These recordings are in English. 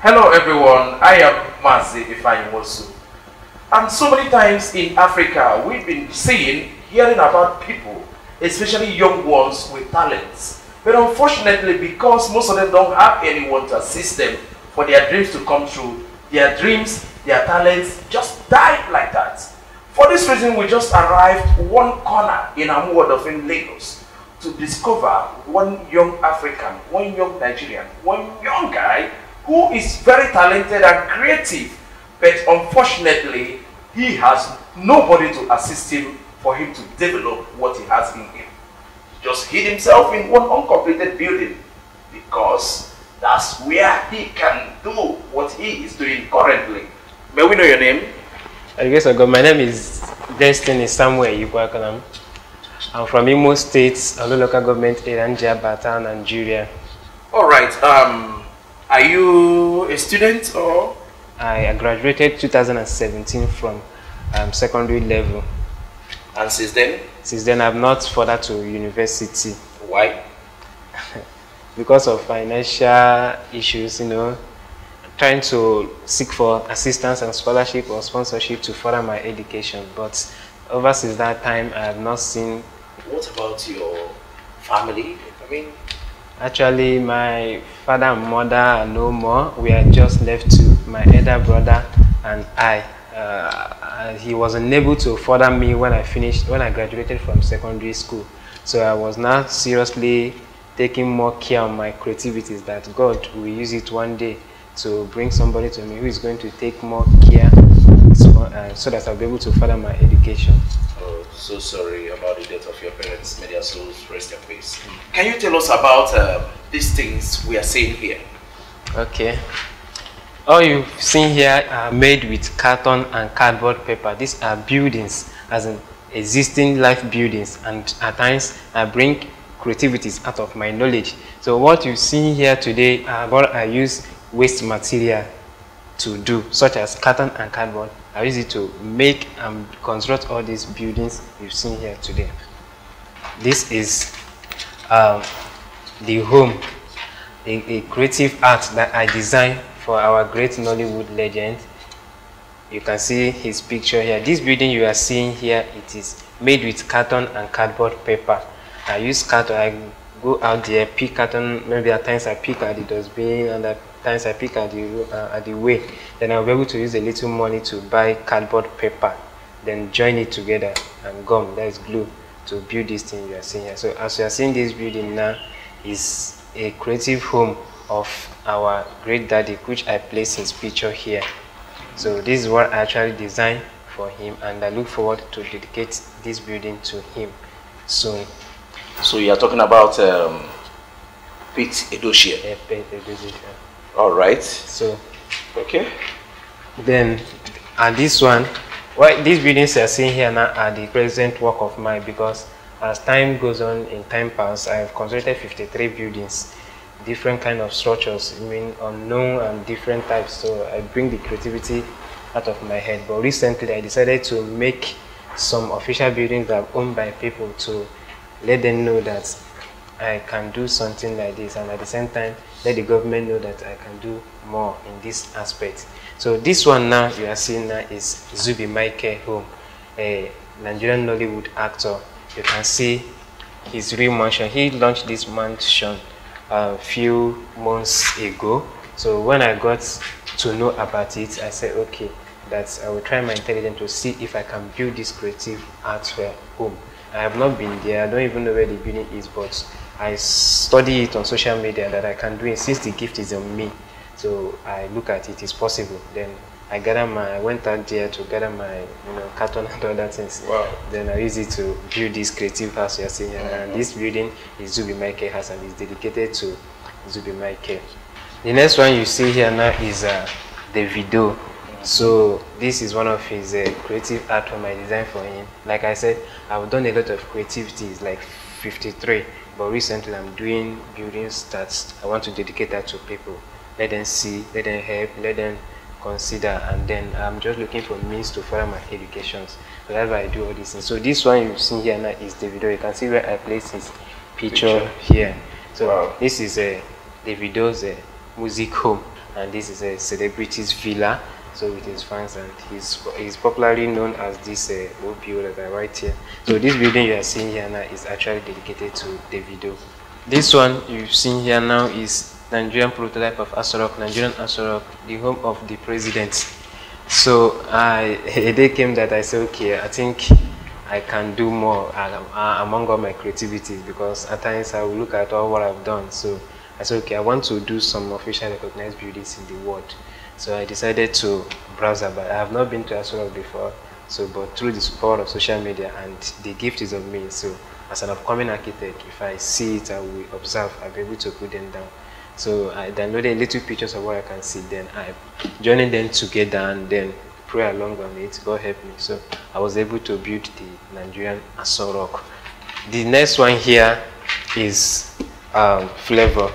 Hello everyone, I am Mazi Ifeanyi Nwosu. And so many times in Africa, we've been seeing, hearing about people, especially young ones with talents. But unfortunately, because most of them don't have anyone to assist them for their dreams to come true, their dreams, their talents just die like that. For this reason, we just arrived one corner in Amuwodo in Lagos to discover one young African, one young Nigerian, one young guy who is very talented and creative, but unfortunately, he has nobody to assist him for him to develop what he has in him. He just hid himself in one uncompleted building because that's where he can do what he is doing currently. May we know your name? I guess I got my name is Destiny Samuel Ikwuakolam. I'm from Imo State, Olu local government area, Njabata, Nigeria. All right. Um, are you a student or? I graduated 2017 from um, secondary level. And since then? Since then, I've not further to university. Why? because of financial issues, you know, trying to seek for assistance and scholarship or sponsorship to further my education. But ever since that time, I have not seen. What about your family? I mean, Actually, my father and mother are no more. We are just left to my elder brother and I. Uh, he was unable to further me when I finished, when I graduated from secondary school. So I was now seriously taking more care of my creativities that God will use it one day to bring somebody to me who is going to take more care so, uh, so that I'll be able to further my education Oh, so sorry about of your parents. May their souls rest in peace. Can you tell us about uh, these things we are seeing here? Okay. All you've seen here are made with carton and cardboard paper. These are buildings, as in existing life buildings, and at times I bring creativities out of my knowledge. So what you see here today are what I use waste material to do, such as carton and cardboard. I use it to make and construct all these buildings you've seen here today. This is um, the home, a, a, creative art that I designed for our great Nollywood legend. You can see his picture here. This building you are seeing here, it is made with carton and cardboard paper. I use carton, I go out there, pick carton, maybe at times I pick at the dustbin and at times I pick at the, uh, at the way, then I'll be able to use a little money to buy cardboard paper, then join it together and gum, that is glue, to build this thing you are seeing here. So as you are seeing this building now, is a creative home of our great daddy, which I place his picture here. So this is what I actually designed for him and I look forward to dedicate this building to him soon. So you are talking about um, Pete Edochie? Yeah, Pete Edochie. All right. So, okay. Then, and this one, well, these buildings you are seeing here now are the present work of mine because as time goes on in time past, I have constructed 53 buildings, different kind of structures, I mean unknown and different types. So I bring the creativity out of my head. But recently, I decided to make some official buildings that are owned by people to let them know that I can do something like this and at the same time let the government know that I can do more in this aspect. So this one now you are seeing now is Zubby Michael Home, a Nigerian Nollywood actor. You can see his real mansion. He launched this mansion a few months ago. So when I got to know about it, I said, okay, that I will try my intelligence to see if I can build this creative artware home. I have not been there. I don't even know where the building is, but I study it on social media that I can do it since the gift is on me. So I look at it, it's possible. Then I gather my, I went out there to gather my, you know, carton and other things. Wow. Then I use it to build this creative house you're seeing here. Mm -hmm. And this building is Zubby Michael house and it's dedicated to Zubby Michael. The next one you see here now is uh, the video. So this is one of his uh, creative art from I designed for him. Like I said, I've done a lot of creativities, like 53 but recently I'm doing buildings that I want to dedicate that to people. Let them see, let them help, let them consider, and then I'm just looking for means to further my educations. Why I do all these things. So this one you've seen here now is the video. You can see where I place his picture, picture. here. So wow. this is a uh, Davido's uh, music home, and this is a celebrity's villa so with his fans and he's he's popularly known as this uh, OBO that I write here. So this building you are seeing here now is actually dedicated to Davido. This one you've seen here now is Nigerian prototype of Aso Rock, Nigerian Aso Rock, the home of the president. So I, a day came that I said, okay, I think I can do more uh, among all my creativity because at times I will look at all what I've done. So I said, okay, I want to do some official recognized buildings in the world. So I decided to browse about. I have not been to Aso Rock before, so but through the support of social media and the gift is of me. So as an upcoming architect, if I see it, I will observe. I'll be able to put them down. So I downloaded little pictures of what I can see. Then I joined them together and then pray along on it. God help me. So I was able to build the Nigerian Aso Rock. The next one here is um, Flavour.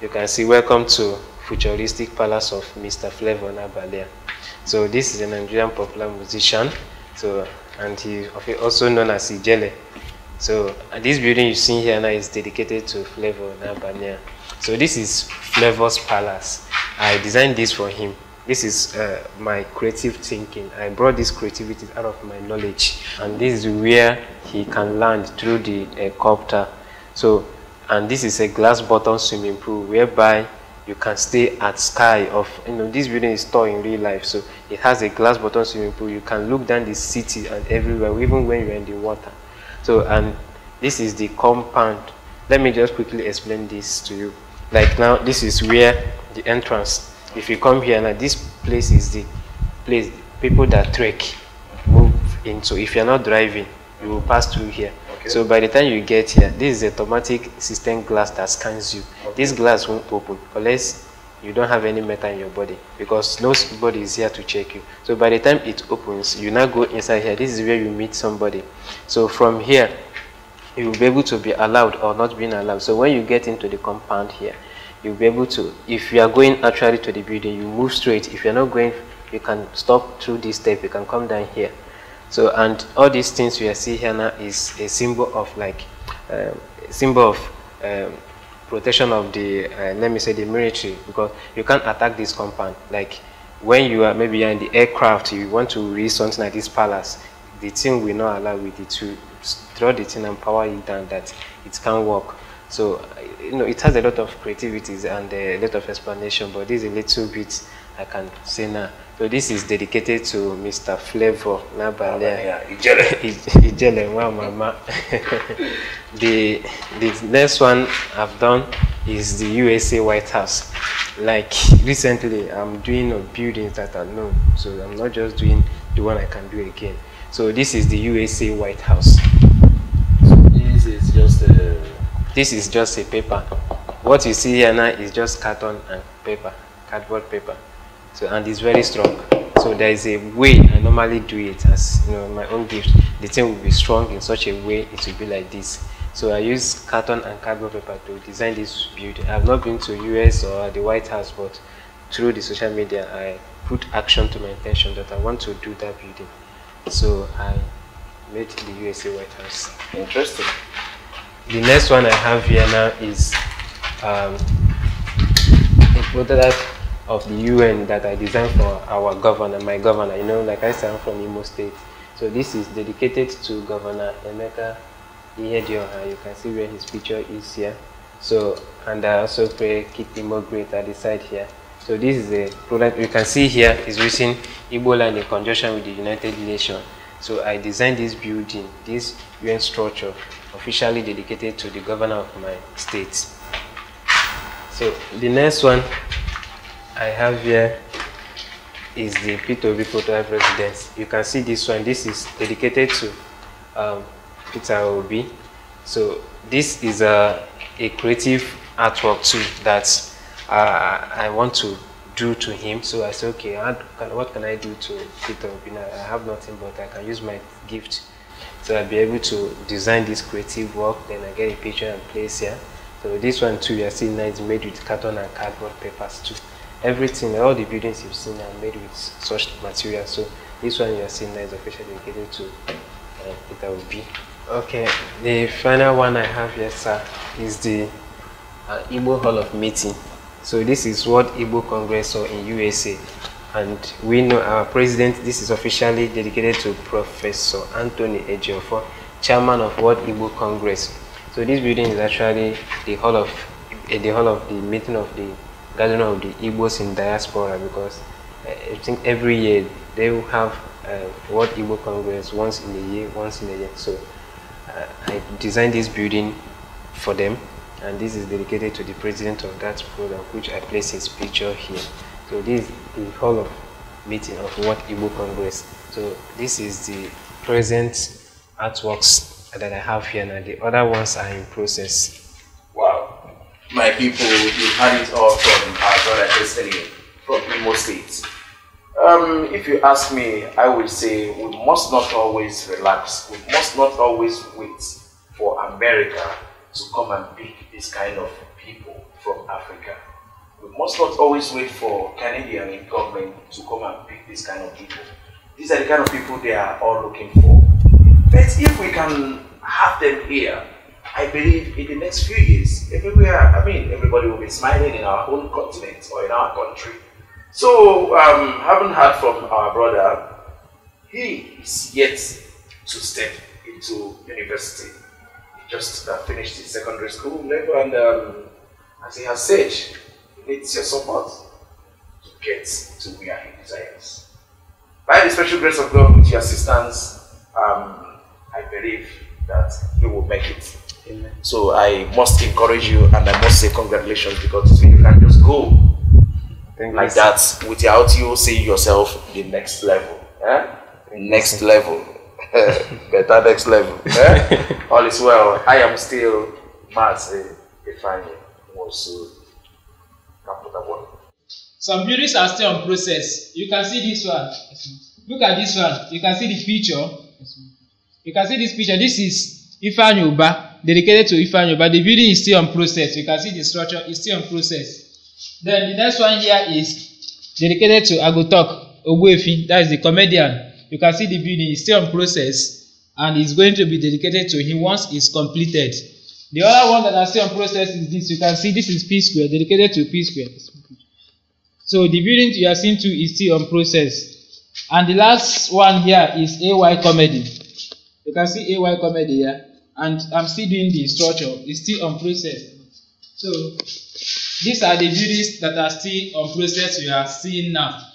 You can see welcome to futuristic palace of Mr. Flavour N'abania. So this is a Nigerian popular musician. So and he also known as Ijele. So this building you see here now is dedicated to Flavour N'abania. So this is Flavour's Palace. I designed this for him. This is uh, my creative thinking. I brought this creativity out of my knowledge. And this is where he can land through the uh, copter. So, and this is a glass bottom swimming pool whereby you can stay at sky of, you know, this building is tall in real life. So it has a glass bottom swimming pool. You can look down the city and everywhere, even when you're in the water. So, and this is the compound. Let me just quickly explain this to you like now this is where the entrance if you come here now this place is the place people that trek move into if you're not driving you will pass through here. Okay. so by the time you get here this is a automatic system glass that scans you. Okay. this glass won't open unless you don't have any metal in your body because nobody is here to check you. So by the time it opens you now go inside here. This is where you meet somebody. So from here you will be able to be allowed or not being allowed. So when you get into the compound here, you'll be able to, if you are going actually to the building, you move straight. If you're not going, you can stop through this step, you can come down here. So, and all these things we are seeing here now is a symbol of like, um, symbol of um, protection of the, uh, let me say the military, because you can't attack this compound. Like when you are, maybe in the aircraft, you want to reach something like this palace, the thing will not allow with it to draw the thing and power it down that it can work. So, you know, it has a lot of creativity and a lot of explanation, but this is a little bit I can say now. So this is dedicated to Mr. Flavour N'abania. Ijele, mama. the the next one I've done is the USA White House. Like recently, I'm doing buildings that are known, so I'm not just doing the one I can do again. So this is the USA White House. This is just a. This is just a paper. What you see here now is just carton and paper, cardboard paper. So and it's very strong. So there is a way I normally do it as you know my own gift. The thing will be strong in such a way it will be like this. So I use carton and cardboard paper to design this building. I have not been to US or the White House, but through the social media, I put action to my intention that I want to do that building. So I made the USA White House. Interesting. The next one I have here now is um, a prototype of the UN that I designed for our governor, my governor. You know, like I said, I'm from Imo State. So this is dedicated to Governor Emeka Ihedioha. You can see where his picture is here. So, and I also pray keep Imo great at the side here. So this is a product you can see here is using Ebola in conjunction with the United Nations. So I designed this building, this UN structure, officially dedicated to the governor of my state. So the next one I have here is the P2B prototype residence. You can see this one. This is dedicated to um, Peter Obi. So this is a, a creative artwork too that uh, I want to do to him. So I said, okay, what can I do to Peter Obi? I have nothing, but I can use my gift. So I'll be able to design this creative work. Then I get a picture and place here. So this one too, you are seeing now is made with carton and cardboard papers too. Everything, all the buildings you've seen are made with such material. So this one you are seeing now is officially dedicated to uh, Peter Obi. Okay, the final one I have here, sir, is the uh, Igbo Hall of Meeting. So this is what Igbo Congress saw in USA. And we know our president, this is officially dedicated to Professor Anthony Ejiofor, chairman of World Igbo Congress. So this building is actually the hall of the hall of the meeting of the gathering of the Igbos in diaspora because uh, I think every year they will have uh, World Igbo Congress once in a year, once in a year. So uh, I designed this building for them and this is dedicated to the president of that program which I place his picture here. So this is the hall of meeting of World Igbo Congress. So this is the present artworks that I have here and the other ones are in process. Wow. My people, you had it all from our brother Destiny from Imo State. Um, if you ask me, I would say we must not always relax. We must not always wait for America to come and pick this kind of people from Africa. We must not always wait for Canadian government to come and pick this kind of people. These are the kind of people they are all looking for. But if we can have them here, I believe in the next few years, everywhere, I mean, everybody will be smiling in our own continent or in our country. So, um, having heard from our brother, he is yet to step into university. He just uh, finished his secondary school level, and um, as he has said, needs your support to get to where he desires. By the special grace of God, with your assistance, um, I believe that he will make it. Amen. So I must encourage you and I must say congratulations because you can just go Thank like you. that without you seeing yourself the next level. Eh? Next level. Better next level. Eh? All is well. I am still Mazi Ifeanyi Nwosu. Some buildings are still on process. You can see this one. Look at this one. You can see the picture. You can see this picture. This is Uba, dedicated to Uba. The building is still on process. You can see the structure is still on process. Then the next one here is dedicated to Agotok Ogbuefi. That is the comedian. You can see the building is still on process and is going to be dedicated to him once it's completed. The other one that are still on process is this. You can see this is P Square, dedicated to P Square. So the building you are seeing too is still on process. And the last one here is AY Comedy. You can see AY Comedy here. And I'm still doing the structure. It's still on process. So these are the buildings that are still on process you are seeing now.